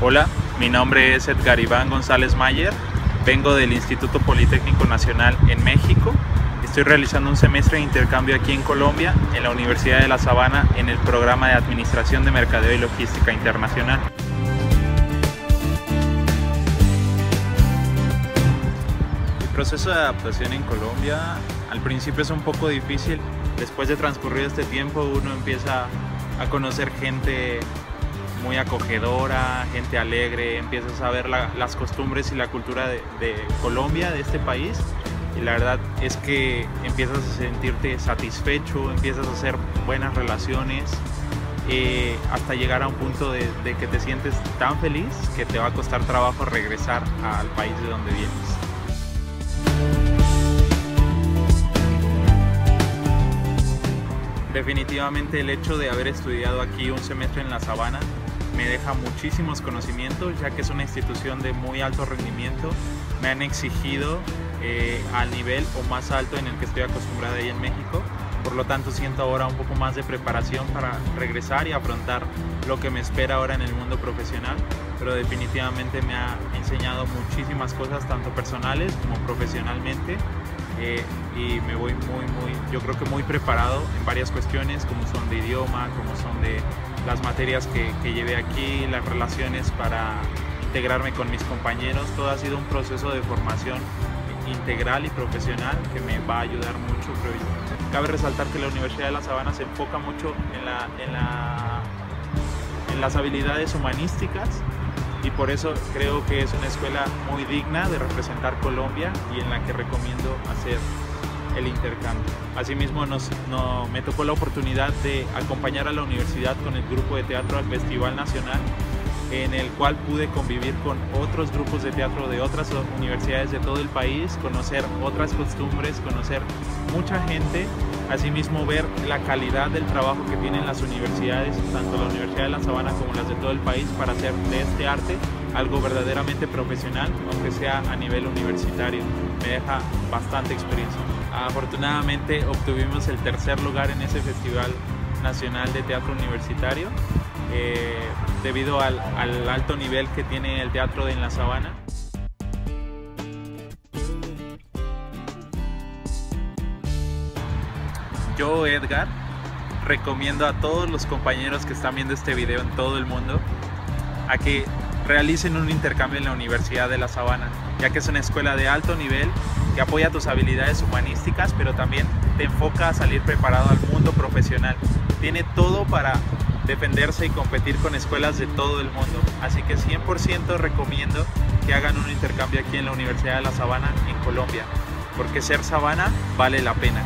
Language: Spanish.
Hola, mi nombre es Edgar Iván González Mayer, vengo del Instituto Politécnico Nacional en México. Estoy realizando un semestre de intercambio aquí en Colombia, en la Universidad de La Sabana, en el programa de Administración de Mercadeo y Logística Internacional. El proceso de adaptación en Colombia al principio es un poco difícil. Después de transcurrir este tiempo uno empieza a conocer gente muy acogedora, gente alegre, empiezas a ver las costumbres y la cultura de, Colombia, de este país. Y la verdad es que empiezas a sentirte satisfecho, empiezas a hacer buenas relaciones, eh, hasta llegar a un punto de, de, que te sientes tan feliz que te va a costar trabajo regresar al país de donde vienes. Definitivamente el hecho de haber estudiado aquí un semestre en La Sabana me deja muchísimos conocimientos, ya que es una institución de muy alto rendimiento. Me han exigido eh, al nivel o más alto en el que estoy acostumbrada ahí en México. Por lo tanto, siento ahora un poco más de preparación para regresar y afrontar lo que me espera ahora en el mundo profesional. Pero definitivamente me ha enseñado muchísimas cosas, tanto personales como profesionalmente. Eh, y me voy muy, muy, yo creo que muy preparado en varias cuestiones, como son de idioma, como son de las materias que, que llevé aquí, las relaciones para integrarme con mis compañeros. Todo ha sido un proceso de formación integral y profesional que me va a ayudar mucho, creo yo. Cabe resaltar que la Universidad de La Sabana se enfoca mucho en, la, en, la, en las habilidades humanísticas y por eso creo que es una escuela muy digna de representar Colombia y en la que recomiendo hacer el intercambio. Asimismo, me tocó la oportunidad de acompañar a la universidad con el grupo de teatro al Festival Nacional, en el cual pude convivir con otros grupos de teatro de otras universidades de todo el país, conocer otras costumbres, conocer mucha gente, asimismo ver la calidad del trabajo que tienen las universidades, tanto la Universidad de La Sabana como las de todo el país, para hacer de este arte algo verdaderamente profesional, aunque sea a nivel universitario. Me deja bastante experiencia. Afortunadamente obtuvimos el tercer lugar en ese Festival Nacional de Teatro Universitario eh, debido al, al alto nivel que tiene el teatro de en la Sabana. Yo, Edgar, recomiendo a todos los compañeros que están viendo este video en todo el mundo a que realicen un intercambio en la Universidad de La Sabana, ya que es una escuela de alto nivel que apoya tus habilidades humanísticas, pero también te enfoca a salir preparado al mundo profesional. Tiene todo para defenderse y competir con escuelas de todo el mundo. Así que 100% recomiendo que hagan un intercambio aquí en la Universidad de La Sabana, en Colombia, porque ser Sabana vale la pena.